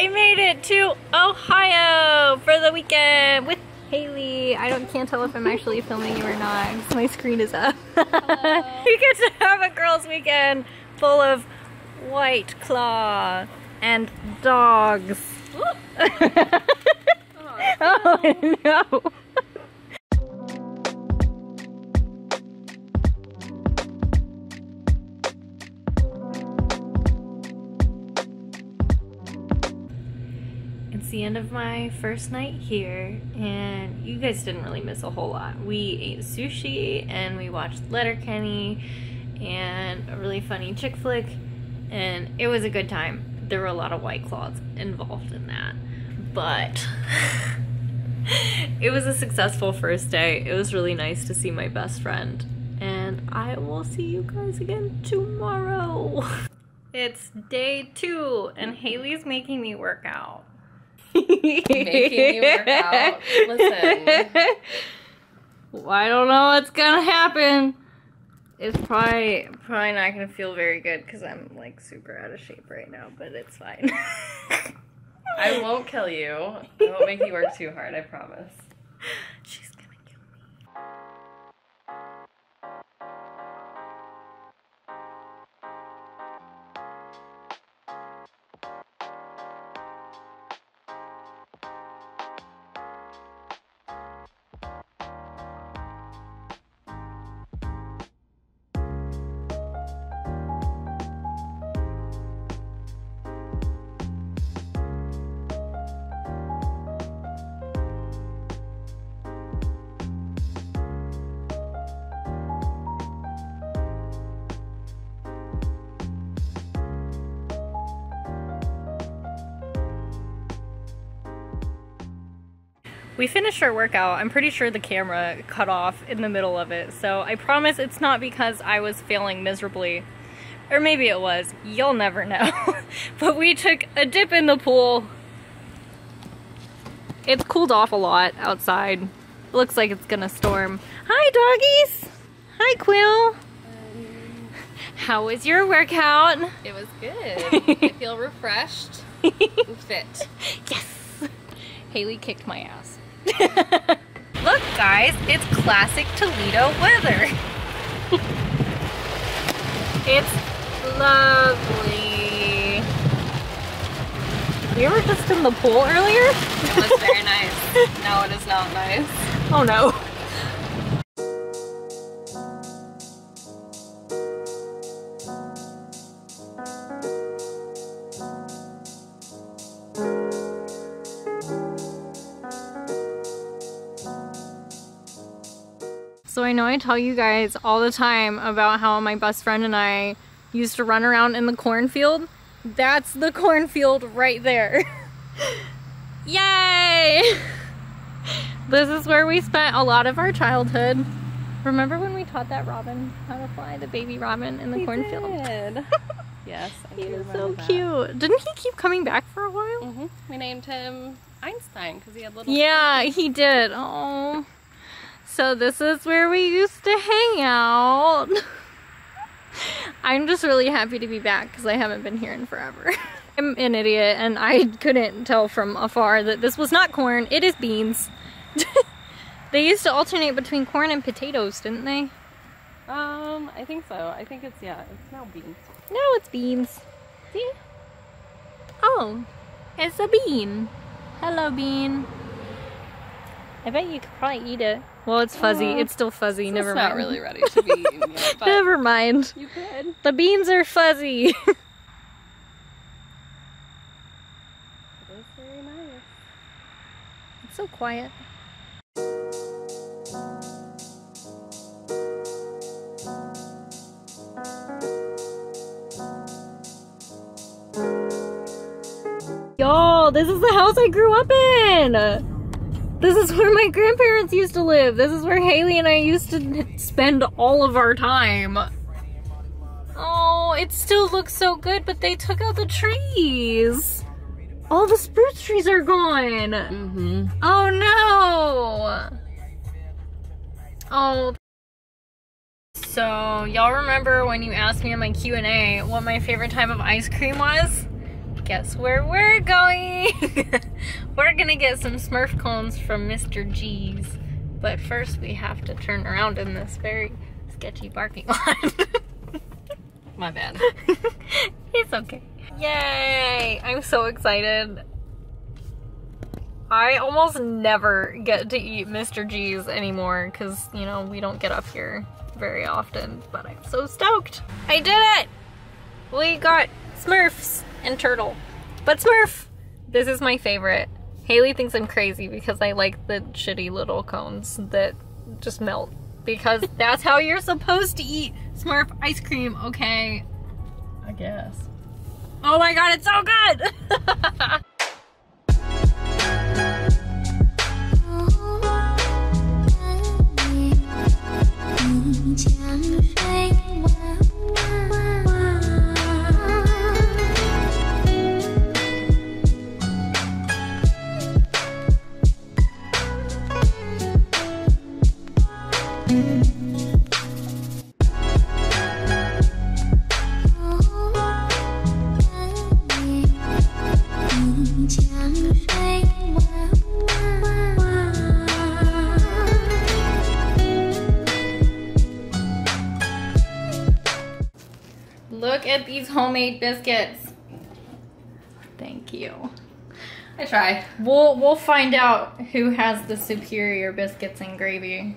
I made it to Ohio for the weekend with Haley. I don't can't tell if I'm actually filming you or not. My screen is up. you get to have a girls' weekend full of white claw and dogs. oh no. end of my first night here, and you guys didn't really miss a whole lot. We ate sushi and we watched Letterkenny and a really funny chick flick, and it was a good time. There were a lot of white claws involved in that, but it was a successful first day. It was really nice to see my best friend, and I will see you guys again tomorrow. It's day two, and Haley's making me work out. Making you work out. Listen. Well, I don't know what's gonna happen. It's probably probably not gonna feel very good because I'm like super out of shape right now, but it's fine. I won't kill you. I won't make you work too hard, I promise. We finished our workout. I'm pretty sure the camera cut off in the middle of it, so I promise it's not because I was failing miserably. Or maybe it was. You'll never know. but we took a dip in the pool. It's cooled off a lot outside. It looks like it's gonna storm. Hi, doggies! Hi, Quill! How was your workout? It was good. I feel refreshed and fit. Yes! Haley kicked my ass. Look, guys, it's classic Toledo weather. it's lovely. We were just in the pool earlier? It was very nice. No, it is not nice. Oh no. Know I tell you guys all the time about how my best friend and I used to run around in the cornfield. That's the cornfield right there. Yay! This is where we spent a lot of our childhood. Remember when we taught that robin how to fly, the baby robin in the cornfield? Did. yes, I He was so that. cute. Didn't he keep coming back for a while? hmm We named him Einstein because he had little. Yeah, he did. Oh. So this is where we used to hang out. I'm just really happy to be back because I haven't been here in forever. I'm an idiot and I couldn't tell from afar that this was not corn, it is beans. they used to alternate between corn and potatoes, didn't they? Um, I think so. I think it's yeah. It's now beans. No, it's beans. See? Oh, it's a bean. Hello, bean. I bet you could probably eat it. Well, it's fuzzy. Uh, it's still fuzzy. It's Never not mind. really ready to be eaten yet, Never mind. you could. The beans are fuzzy. It is very nice. it's so quiet. Y'all, this is the house I grew up in. This is where my grandparents used to live. This is where Haley and I used to spend all of our time. Oh, it still looks so good, but they took out the trees. All the spruce trees are gone. Mm-hmm. Oh no! Oh. So, y'all remember when you asked me in my Q&A what my favorite type of ice cream was? guess where we're going? we're gonna get some Smurf cones from Mr. G's. But first we have to turn around in this very sketchy parking lot. My bad. it's okay. Yay! I'm so excited. I almost never get to eat Mr. G's anymore because, you know, we don't get up here very often, but I'm so stoked. I did it! We got Smurfs and Turtle. But Smurf! This is my favorite. Haley thinks I'm crazy because I like the shitty little cones that just melt. Because that's how you're supposed to eat Smurf ice cream, okay? I guess. Oh my god, it's so good! Look at these homemade biscuits. Thank you. I try. We'll we'll find out who has the superior biscuits and gravy.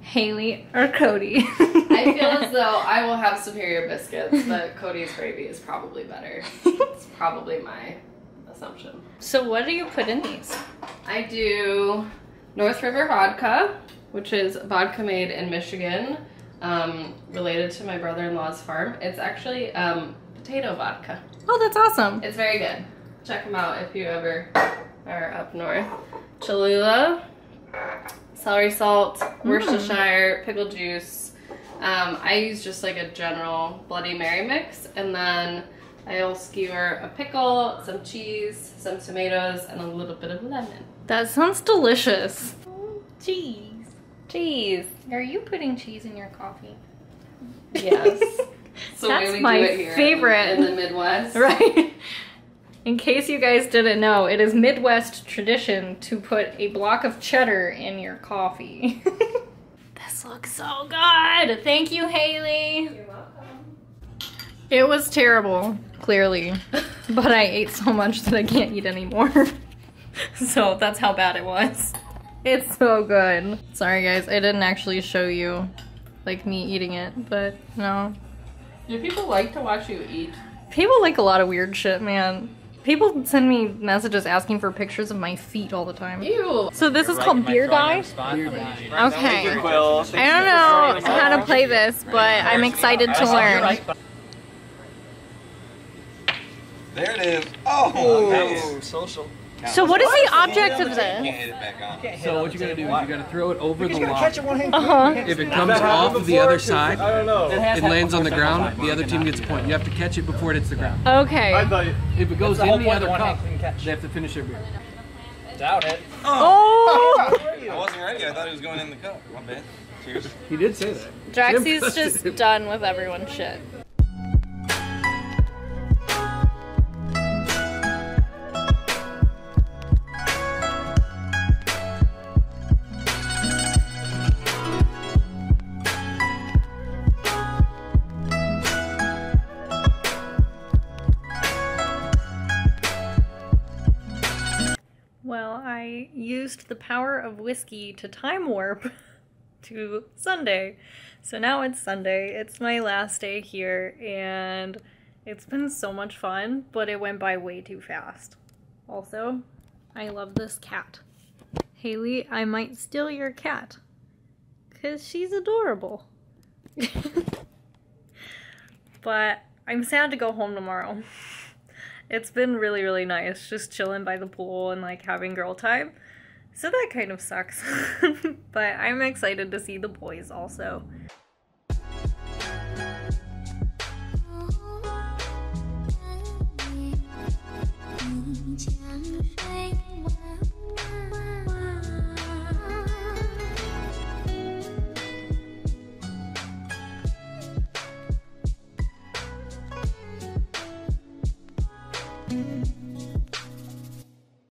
Haley or Cody. I feel as though I will have superior biscuits, but Cody's gravy is probably better. It's probably my assumption. so what do you put in these? I do North River vodka, which is vodka made in Michigan, um, related to my brother-in-law's farm. It's actually um, potato vodka. Oh, that's awesome. It's very good. Check them out if you ever are up north. Cholula, celery salt, Worcestershire, pickle juice. Um, I use just like a general Bloody Mary mix, and then I'll skewer a pickle, some cheese, some tomatoes, and a little bit of lemon. That sounds delicious. Cheese. Cheese. Are you putting cheese in your coffee? Yes. So That's we my do it here in- favorite. in the Midwest. Right. In case you guys didn't know, it is Midwest tradition to put a block of cheddar in your coffee. this looks so good. Thank you, Haley. You're welcome. It was terrible, clearly, but I ate so much that I can't eat anymore. so that's how bad it was. It's so good. Sorry guys, I didn't actually show you like me eating it, but no. Do people like to watch you eat? People like a lot of weird shit, man. People send me messages asking for pictures of my feet all the time. Ew. So this is called Beer Guy? Okay. I don't know how to play this, but I'm excited to learn. There it is. Oh, man. social. So what is the object of this? can't hit it back on. So what you gotta do is you gotta throw it over the log. Uh-huh. If it comes off of the other side, I it lands on the ground, the other team gets a point. You have to catch it before it hits the ground. Okay. I thought you If it goes in the other cup, hand can catch. they have to finish their beer. doubt it. Oh! I wasn't ready. I thought it was going in the cup. My bad. Cheers. He did say that. Draxie's just done with everyone's shit. Used the power of whiskey to time warp to Sunday. So now it's Sunday. It's my last day here, and it's been so much fun, but it went by way too fast. Also, I love this cat. Haley, I might steal your cat. Because she's adorable. but I'm sad to go home tomorrow. It's been really, really nice just chilling by the pool and like having girl time. So that kind of sucks. but I'm excited to see the boys also.